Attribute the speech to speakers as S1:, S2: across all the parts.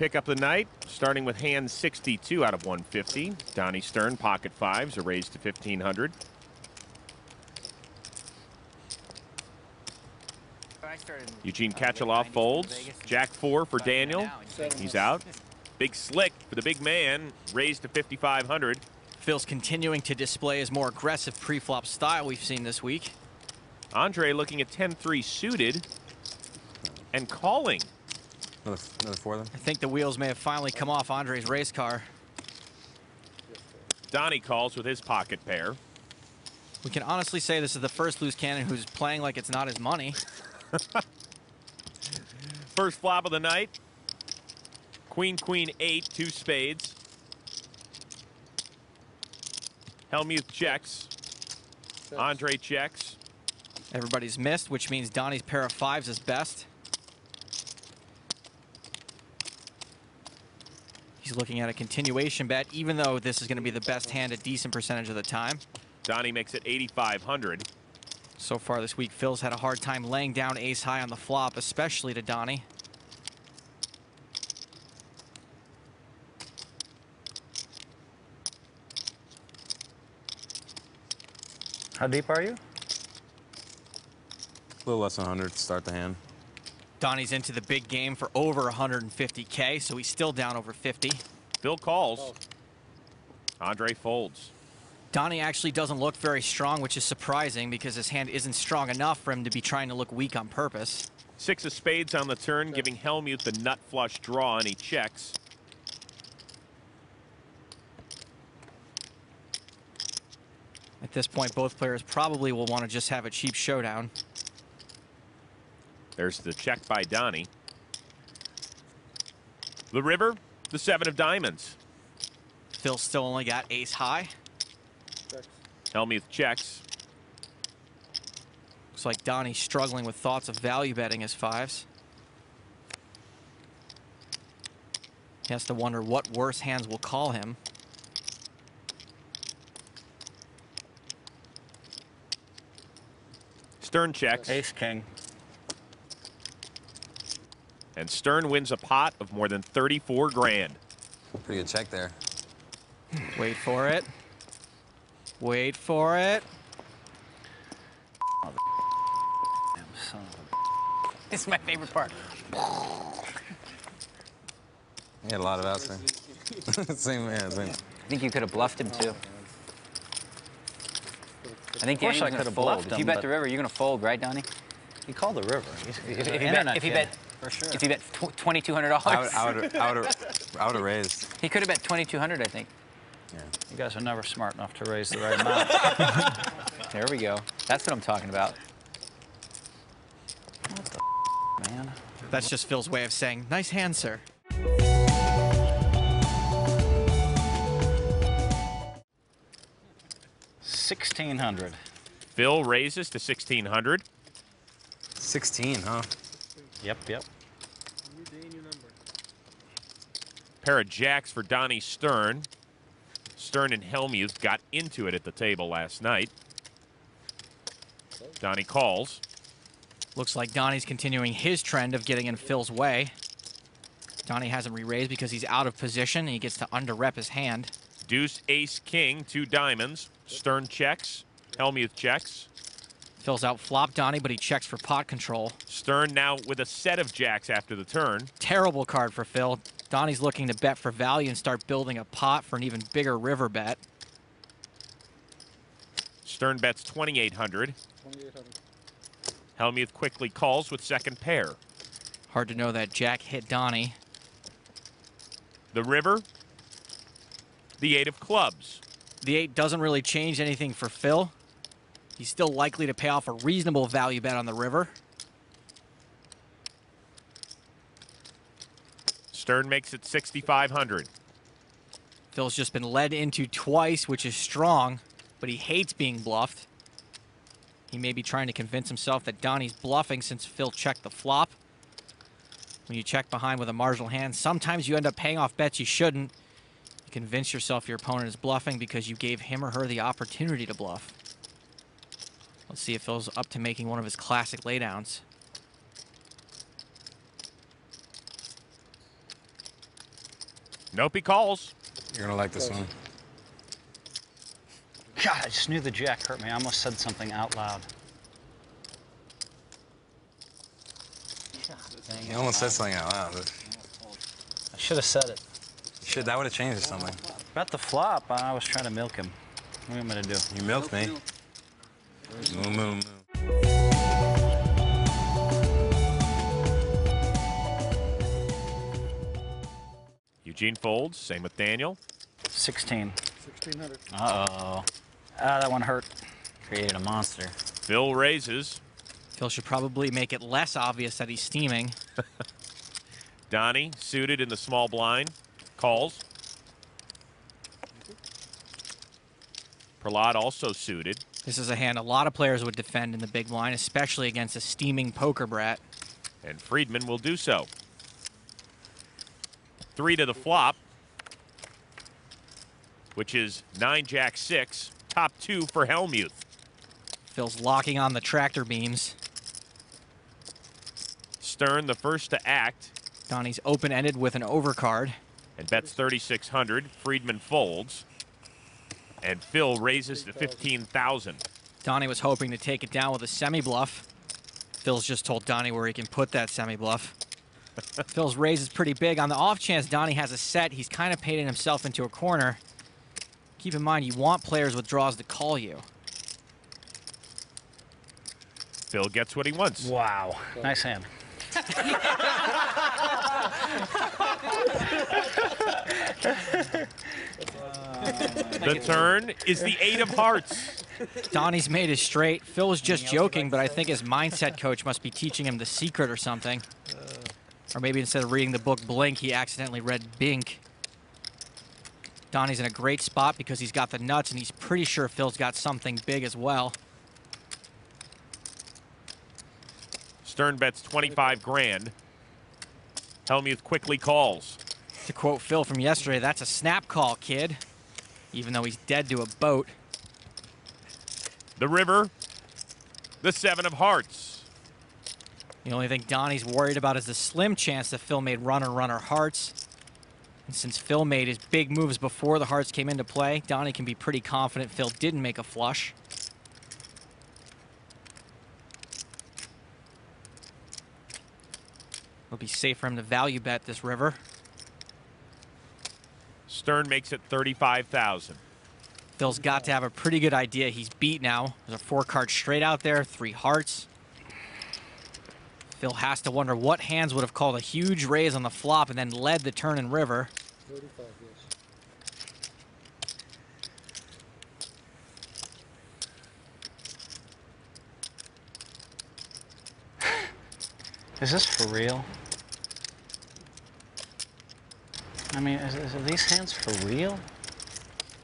S1: Pick up the night, starting with hand 62 out of 150. Dani Stern, pocket fives, a raise to 1500. Eugene Katchalov folds. Jack four for Daniel. He's out. Big slick for the big man, raised to 5,500.
S2: Phil's continuing to display his more aggressive pre-flop style we've seen this week.
S1: Andre looking at 10-3 suited and calling.
S3: Another, another four then?
S2: I think the wheels may have finally come off Andre's race car.
S1: Dani calls with his pocket pair.
S2: We can honestly say this is the first loose cannon who's playing like it's not his money.
S1: First flop of the night. Queen, queen, eight, two spades. Hellmuth checks. Andre checks.
S2: Everybody's missed, which means Dani's pair of fives is best. He's looking at a continuation bet, even though this is going to be the best hand a decent percentage of the time.
S1: Dani makes it 8,500.
S2: So far this week, Phil's had a hard time laying down ace high on the flop, especially to Dani.
S4: How deep are you?
S3: A little less than 100 to start the hand.
S2: Dani's into the big game for over 150K, so he's still down over 50.
S1: Phil calls. Andre folds.
S2: Dani actually doesn't look very strong, which is surprising because his hand isn't strong enough for him to be trying to look weak on purpose.
S1: Six of spades on the turn, giving Hellmuth the nut flush draw, and he checks.
S2: At this point, both players probably will want to just have a cheap showdown.
S1: There's the check by Dani. The river, the seven of diamonds.
S2: Phil still only got ace high.
S1: Hellmuth checks.
S2: Looks like Dani's struggling with thoughts of value betting his fives. He has to wonder what worse hands will call him.
S1: Stern checks.
S4: Ace king.
S1: And Stern wins a pot of more than 34 grand.
S3: Pretty good check there.
S2: Wait for it. Wait for it.
S4: Damn son of a... This is my favorite part.
S3: He had a lot of outs there. same, yeah, same.
S5: I think you could have bluffed him too. I think
S4: Of course I could have
S5: fold.
S4: bluffed
S5: If you bet the river, you're going to fold, right, Dani?
S4: He called the river. He's,
S5: If,
S4: he's
S5: if,
S4: an
S5: you bet, if you
S4: kid,
S5: bet,
S4: for sure.
S5: if you bet tw- twenty-two hundred
S3: I would,
S5: dollars,
S3: I would, I would, I would have raised.
S5: he could have bet twenty-two hundred. I think.
S3: Yeah.
S4: You guys are never smart enough to raise the right amount.
S5: There we go. That's what I'm talking about. What?
S4: the Man.
S2: That's just Phil's way of saying, nice hand, sir.
S4: Sixteen hundred.
S1: Phil raises to 1600.
S3: 16, huh?
S4: Yep, yep.
S1: Pair of jacks for Dani Stern. Stern and Hellmuth got into it at the table last night. Dani calls.
S2: Looks like Dani's continuing his trend of getting in Phil's way. Dani hasn't re-raised because he's out of position and he gets to under-rep his hand.
S1: Deuce, ace, king, two diamonds. Stern checks. Hellmuth checks.
S2: Phil's out flop Dani, but he checks for pot control.
S1: Stern now with a set of jacks after the turn.
S2: Terrible card for Phil. Dani's looking to bet for value and start building a pot for an even bigger river bet.
S1: Stern bets 2800. Hellmuth quickly calls with second pair.
S2: Hard to know that Jack hit Dani.
S1: The river. The eight of clubs.
S2: The eight doesn't really change anything for Phil. He's still likely to pay off a reasonable value bet on the river.
S1: Stern makes it 6500.
S2: Phil's just been led into twice, which is strong, but he hates being bluffed. He may be trying to convince himself that Dani's bluffing since Phil checked the flop. When you check behind with a marginal hand, sometimes you end up paying off bets you shouldn't. You convince yourself your opponent is bluffing because you gave him or her the opportunity to bluff. Let's see if Phil's up to making one of his classic laydowns.
S1: Nope, he calls.
S3: You're gonna like this one.
S4: God, I just knew the jack hurt me. I almost said something out loud.
S3: You almost said something out loud.
S4: I should have said it.
S3: shit, that would have changed something.
S4: About the flop, I was trying to milk him. What am I gonna do?
S3: You milked me. Moo, moo, moo.
S1: Eugene folds. Same with Daniel.
S4: 16.
S6: 1600.
S4: Uh-oh. Ah, that one hurt.
S5: Created a monster.
S1: Phil raises.
S2: Phil should probably make it less obvious that he's steaming.
S1: Dani suited in the small blind. Calls. Prahlad also suited.
S2: This is a hand a lot of players would defend in the big blind, especially against a steaming poker brat.
S1: and Friedman will do so. Three to the flop, which is nine jack six. Top two for Hellmuth.
S2: Phil's locking on the tractor beams.
S1: Stern the first to act
S2: Dani's open-ended with an overcard.
S1: and bets 3,600. Friedman folds, and Phil raises to 15,000.
S2: Dani was hoping to take it down with a semi-bluff. Phil's just told Dani where he can put that semi-bluff. Phil's raise is pretty big. On the off chance Dani has a set, he's kind of painted himself into a corner. Keep in mind, you want players with draws to call you.
S1: Phil gets what he wants.
S4: Wow. Nice hand.
S1: The turn is the eight of hearts.
S2: Dani's made his straight. Phil was just joking, but I think his mindset coach must be teaching him the secret or something. Or maybe instead of reading the book Blink, he accidentally read Bink. Dani's in a great spot because he's got the nuts and he's pretty sure Phil's got something big as well.
S1: Stern bets 25 grand. Hellmuth quickly calls.
S2: To quote Phil from yesterday, that's a snap call, kid. Even though he's dead to a boat.
S1: The river, the seven of hearts.
S2: The only thing Dani's worried about is the slim chance that Phil made runner runner hearts. And since Phil made his big moves before the hearts came into play, Dani can be pretty confident Phil didn't make a flush. It'll be safe for him to value bet this river.
S1: Stern makes it 35,000.
S2: Phil's got to have a pretty good idea he's beat now. There's a four card straight out there, three hearts. Phil has to wonder what hands would have called a huge raise on the flop and then led the turn and river.
S6: 35, yes.
S4: Is this for real? I mean, is, is, are these hands for real?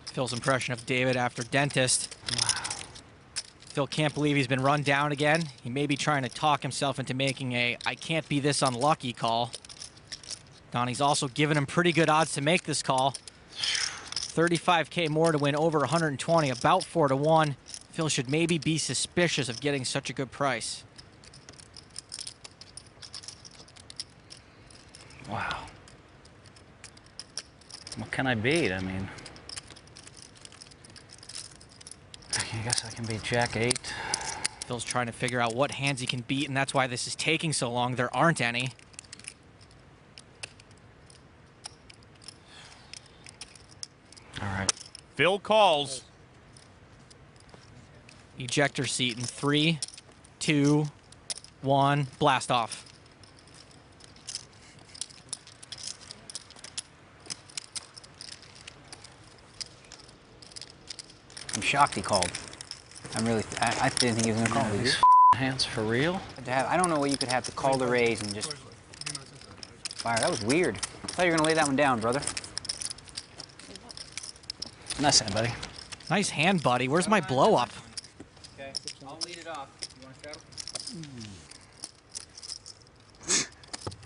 S2: Phil's impression of David after dentist. Wow. Phil can't believe he's been run down again. He may be trying to talk himself into making a I can't be this unlucky call. Dani's also given him pretty good odds to make this call. 35k more to win over 120, about 4 to 1. Phil should maybe be suspicious of getting such a good price.
S4: Wow. What can I beat? I mean, I guess I can beat Jack 8.
S2: Phil's trying to figure out what hands he can beat, and that's why this is taking so long. There aren't any.
S4: All right.
S1: Phil calls.
S2: Ejector seat in three, two, one, blast off.
S5: Shocked he called. I'm really. I, I didn't think he was gonna call.
S4: Are
S5: Did
S4: these hands for real?
S5: To have- I don't know what you could have to call the raise and just fire. That was weird. I thought you were gonna lay that one down, brother.
S4: Nice hand, buddy.
S2: Nice hand, buddy. Where's my blow up?
S5: Okay, I'll lead it off. You want to go?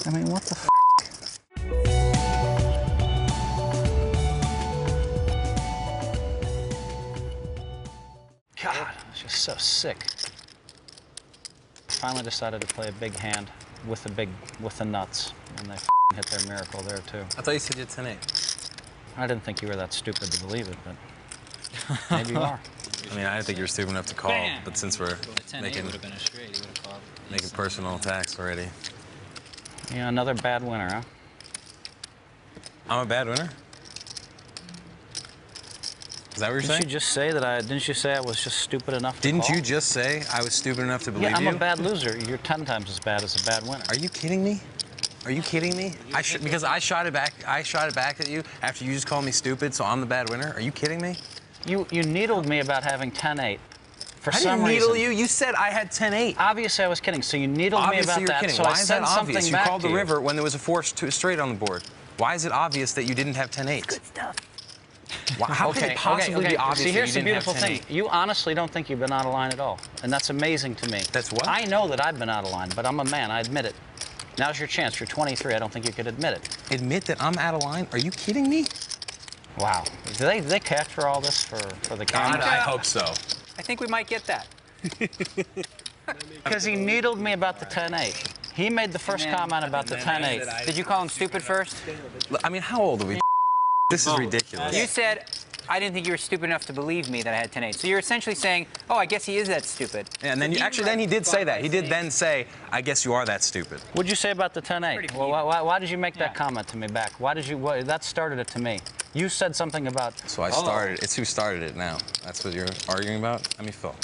S4: I mean, what the sick. Finally decided to play a big hand with the big with the nuts, and they hit their miracle there too.
S3: I thought you said you had 10 8.
S4: I didn't think you were that stupid to believe it, but maybe you are.
S3: I mean, I didn't think you were stupid enough to call,
S4: Bam!
S3: but since we're making
S4: been a straight. He would have called.
S3: making personal attacks already,
S4: Yeah, another bad winner, huh?
S3: I'm a bad winner. Is that what you're
S4: Didn't
S3: saying?
S4: you just say that I? Didn't you say I was just stupid enough to
S3: Didn't
S4: call?
S3: you just say I was stupid enough to believe
S4: Yeah, I'm
S3: you?
S4: a bad loser. You're ten times as bad as a bad winner.
S3: Are you kidding me? Are you kidding me? I sh- because I shot it back. I shot it back at you after you just called me stupid, so I'm the bad winner. Are you kidding me?
S4: You you needled me about having 10-8. For
S3: I
S4: some
S3: didn't needle
S4: reason.
S3: you. You said I had 10-8.
S4: Obviously, I was kidding. So you needled
S3: Obviously,
S4: me about
S3: you're
S4: that.
S3: kidding.
S4: So
S3: Why
S4: I
S3: is that
S4: something
S3: obvious? You called the
S4: you.
S3: river when there was a force to, straight on the board. Why is it obvious that you didn't have 10-8? Why, how
S4: okay,
S3: could it possibly
S4: okay, okay.
S3: be obvious
S4: See, here's the beautiful thing. You honestly don't think you've been out of line at all, and that's amazing to me.
S3: That's what?
S4: I know that I've been out of line, but I'm a man. I admit it. Now's your chance. You're 23. I don't think you could admit it.
S3: Admit that I'm out of line? Are you kidding me?
S4: Wow. Did they, do they capture all this for, for the
S3: I,
S4: camera?
S3: I hope so.
S5: I think we might get that.
S4: Because he needled me about the 10-8. He made the first comment about the 10-8.
S5: Did you call him stupid first?
S3: I mean, how old are we? This is ridiculous.
S5: You said I didn't think you were stupid enough to believe me that I had 10-8. So you're essentially saying, oh, I guess he is that stupid.
S3: Yeah, and then you, actually, then he did say that. He did then say, "I guess you are that stupid."
S4: What'd you say about the 10-8? Well, why, why, why did you make that
S5: Yeah.
S4: comment to me back? Why did you? What, that started it to me. You said something about.
S3: So I started. It's who started it now. That's what you're arguing about. I mean, Phil.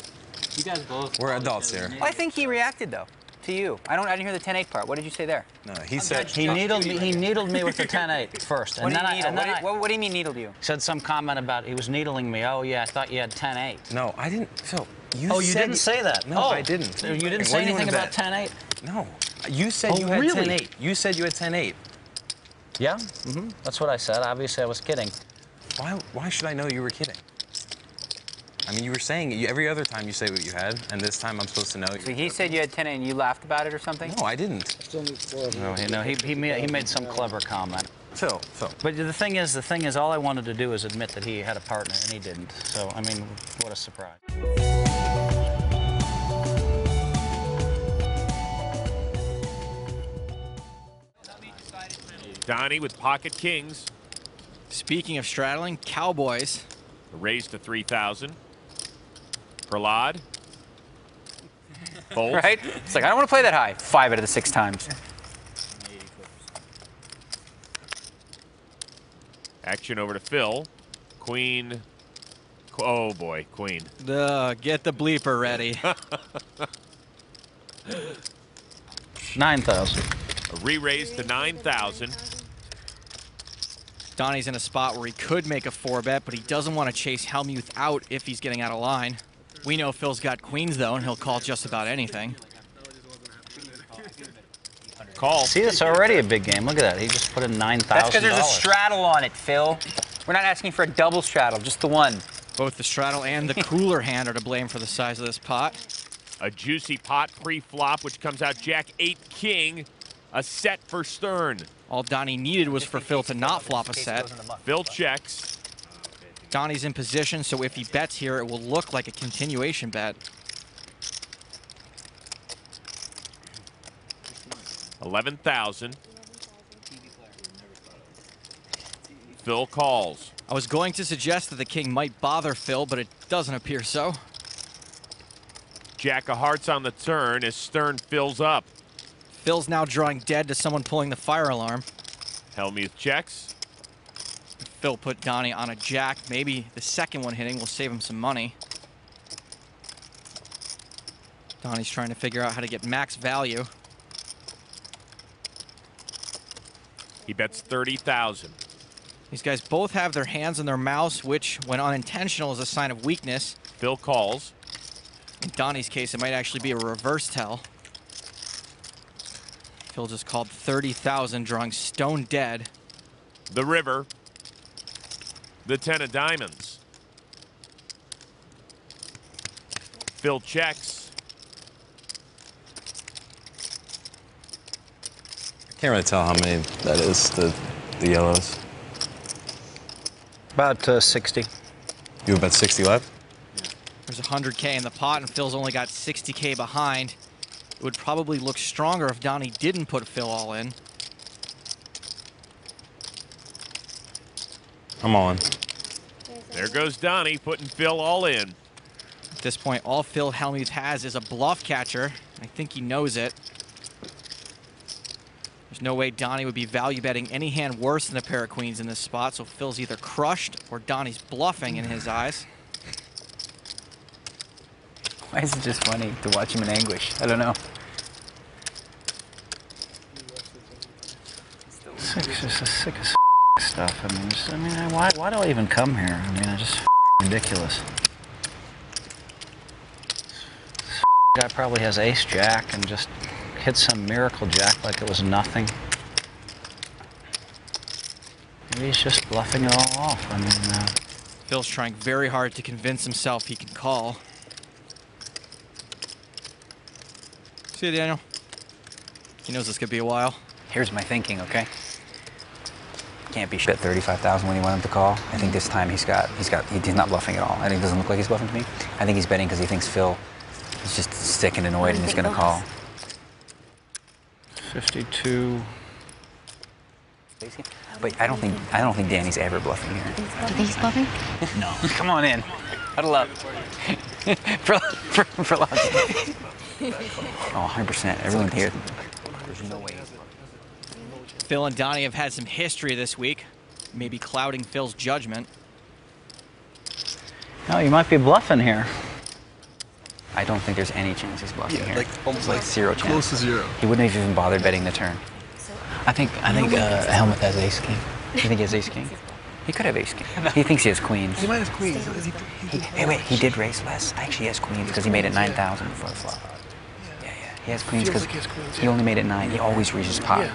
S7: You guys both.
S3: We're adults here.
S5: Well, I think he reacted though to you. I don't. I didn't hear the 10-8 part. What did you say there?
S3: No, he said.
S4: He needled me. He needled me with the 10-8 first,
S5: What
S4: and
S5: do
S4: then
S5: you
S4: I, and
S5: What,
S4: then
S5: do-
S4: I
S5: what, what do you mean needled you?
S4: said some comment about he was needling me. Oh yeah, I thought you had 10-8.
S3: No, I didn't. Phil, you
S4: Oh, you didn't say that.
S3: No,
S4: oh,
S3: I didn't.
S4: You didn't
S3: What
S4: say anything about
S3: bet?
S4: 10-8.
S3: No, you said
S4: Oh,
S3: you had
S4: really?
S3: 10-8. You said you had 10-8.
S4: Yeah, mm-hmm. that's what I said. Obviously, I was kidding.
S3: Why? Why should I know you were kidding? I mean, you were saying it. You, every other time you say what you had, and this time I'm supposed to know.
S5: So he said you had 10-8 and you laughed about it or something?
S3: No, I didn't.
S6: Still need four.
S4: No, he, no, he, he, made, he made some clever comment.
S3: Phil, Phil.
S4: But the thing is, the thing is, all I wanted to do was admit that he had a partner, and he didn't. So, I mean, what a surprise.
S1: Dani with pocket kings.
S2: Speaking of straddling, Cowboys.
S1: Raised to 3,000. Prahlad. Folds.
S5: Right? It's like I don't want to play that high. Five out of the six times.
S1: Action over to Phil. Queen. Oh boy, Queen.
S2: The get the bleeper ready.
S4: 9,000.
S1: A re-raise to 9,000.
S2: Dani's in a spot where he could make a four bet, but he doesn't want to chase Hellmuth out if he's getting out of line. We know Phil's got queens though, and he'll call just about anything.
S1: Call.
S4: See, that's already a big game. Look at that. He just put in $9,000.
S5: That's because there's a straddle on it, Phil. We're not asking for a double straddle, just the one.
S2: Both the straddle and the cooler hand are to blame for the size of this pot.
S1: A juicy pot pre-flop, which comes out Jack 8 King. A set for Stern.
S2: All Dani needed was for Phil to not flop a set.
S1: Phil checks.
S2: Dani's in position, so if he bets here, it will look like a continuation bet.
S1: 11,000. Phil calls.
S2: I was going to suggest that the king might bother Phil, but it doesn't appear so.
S1: Jack of hearts on the turn as Stern fills up.
S2: Phil's now drawing dead to someone pulling the fire alarm.
S1: Hellmuth checks.
S2: Phil put Dani on a jack. Maybe the second one hitting will save him some money. Dani's trying to figure out how to get max value.
S1: He bets 30,000.
S2: These guys both have their hands in their mouths, which, when unintentional, is a sign of weakness.
S1: Phil calls.
S2: In Dani's case, it might actually be a reverse tell. Phil just called 30,000, drawing stone dead.
S1: The river. The 10 of diamonds. Phil checks.
S3: I Can't really tell how many that is. The the yellows.
S4: About uh, 60.
S3: You have about 60 left.
S2: There's 100K in the pot, and Phil's only got 60K behind. It would probably look stronger if Dani didn't put Phil all in.
S4: I'm on.
S1: There goes Dani putting Phil all in.
S2: At this point, all Phil Hellmuth has is a bluff catcher. I think he knows it. There's no way Dani would be value betting any hand worse than a pair of queens in this spot, so Phil's either crushed or Dani's bluffing in his eyes.
S5: Why is it just funny to watch him in anguish? I don't know.
S4: Sick, just the sickest stuff. I mean, just, I mean, I- why, why do I even come here? I mean, I just ridiculous. This guy probably has ace jack and just hit some miracle jack like it was nothing. Maybe he's just bluffing it all off. I mean, uh,
S2: Phil's trying very hard to convince himself he can call. See you, Daniel. He knows this could be a while.
S5: Here's my thinking, okay? Can't be shit 35,000 when he wanted to call. I think this time he's got, he's got, he- he's not bluffing at all. I think it doesn't look like he's bluffing to me. I think he's betting because he thinks Phil is just sick and annoyed and he's gonna call.
S4: 52.
S5: But I don't think, I don't think Dani's ever bluffing here.
S7: Do You think he's bluffing?
S5: No. Come on in. Huddle up. for, for, for luck. Oh, 100%. Everyone here. There's no way.
S2: Phil and Dani have had some history this week, maybe clouding Phil's judgment.
S4: No, you might be bluffing here.
S5: I don't think there's any chance he's bluffing
S3: Yeah,
S5: here.
S3: like almost
S5: like
S3: like
S5: zero chance.
S3: close to zero.
S5: He wouldn't have even bothered betting the turn. I think I think uh, Hellmuth has ace king. You think he has ace king? He could have ace king. He thinks he has queens.
S3: He might have queens. He-
S5: He, hey, wait, he did raise less. Actually, he has queens because he made it 9,000 for the flop. Yeah, yeah. He has queens because
S3: he has queens,
S5: he
S3: yeah.
S5: only made it 9. He always reaches pot.
S3: Yeah.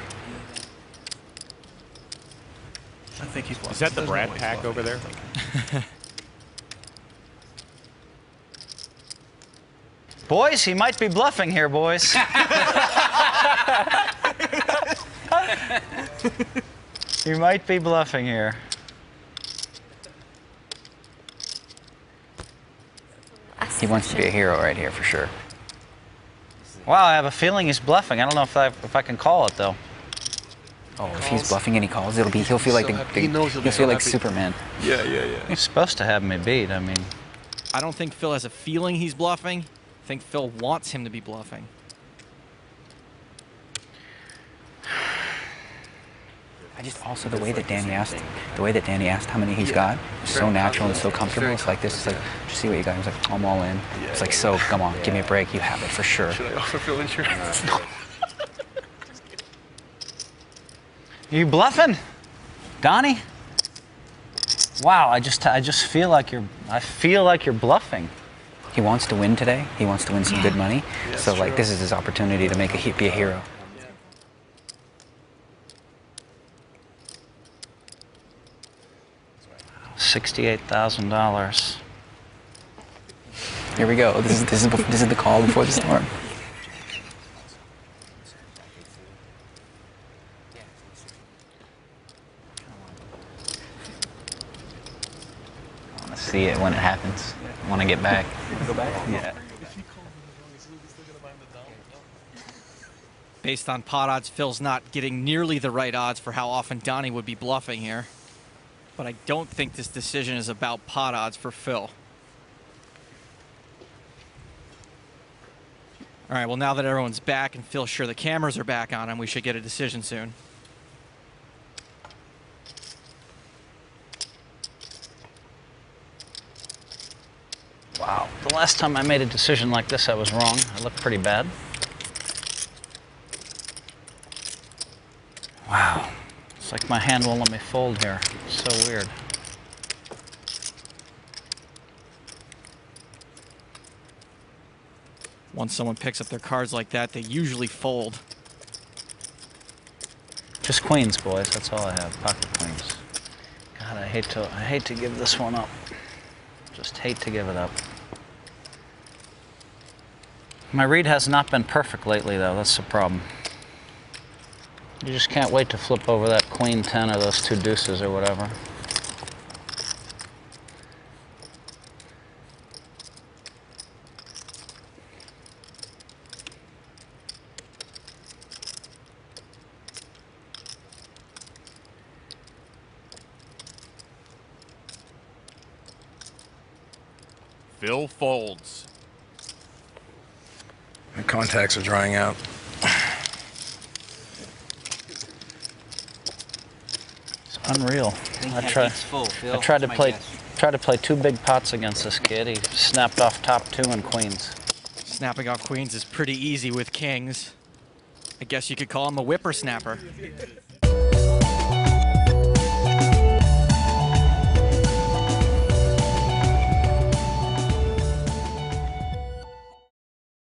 S3: I think he's
S1: Is that the
S3: There's no
S1: Brad pack over there?
S4: Boys, he might be bluffing here, boys. he might be bluffing here.
S5: He wants to be a hero right here for sure.
S4: Wow, I have a feeling he's bluffing. I don't know if I, if I can call it though.
S5: Oh, if he's bluffing and he calls, it'll be he'll feel like
S3: So
S5: the, the
S3: He knows he'll
S5: he'll feel
S3: so
S5: like
S3: happy.
S5: Superman.
S3: Yeah, yeah, yeah.
S4: He's supposed to have me beat. I mean,
S2: I don't think Phil has a feeling he's bluffing. I think Phil wants him to be bluffing.
S5: I just also the way that Dani asked, the way that Dani asked how many he's got, is so natural and so comfortable. It's like this. It's like just see what you got. He's like I'm all in. It's like so. Come on, give me a break. You have it for sure.
S3: Should I offer Phil insurance?
S4: you bluffing, Dani? Wow, I just I just feel like you're I feel like you're bluffing.
S5: He wants to win today. He wants to win some good money. So like this is his opportunity to make a be a hero.
S4: Sixty-eight thousand dollars.
S5: Here we go. This is this is this is the call before the storm. See it when it happens. when I get back. Go back? Yeah.
S2: Based on pot odds, Phil's not getting nearly the right odds for how often Dani would be bluffing here. But I don't think this decision is about pot odds for Phil. All right, well, now that everyone's back and Phil's sure the cameras are back on him, we should get a decision soon.
S4: Wow. The last time I made a decision like this, I was wrong. I looked pretty bad. Wow. It's like my hand won't let me fold here. It's so weird.
S2: Once someone picks up their cards like that, they usually fold.
S4: Just queens, boys. That's all I have. Pocket queens. God, I hate to I hate to give this one up. Just hate to give it up. My read has not been perfect lately, though. That's the problem. You just can't wait to flip over that queen 10 or those two deuces or whatever.
S1: Phil folds.
S3: My contacts are drying out.
S4: It's unreal.
S5: think
S4: I
S5: that
S4: tried.
S5: full, Phil.
S4: I tried to play.
S5: guess.
S4: Tried to play two big pots against this kid. He snapped off top two and queens.
S2: Snapping off queens is pretty easy with kings. I guess you could call him a whippersnapper.